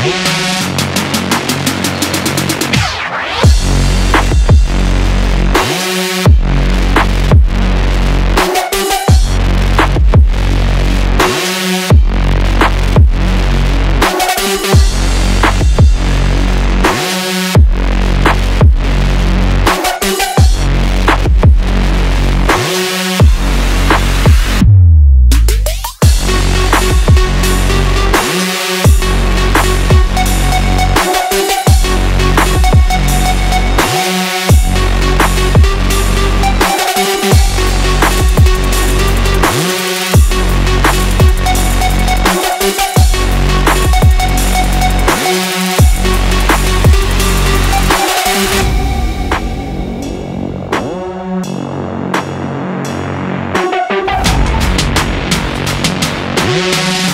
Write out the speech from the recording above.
Bye. Música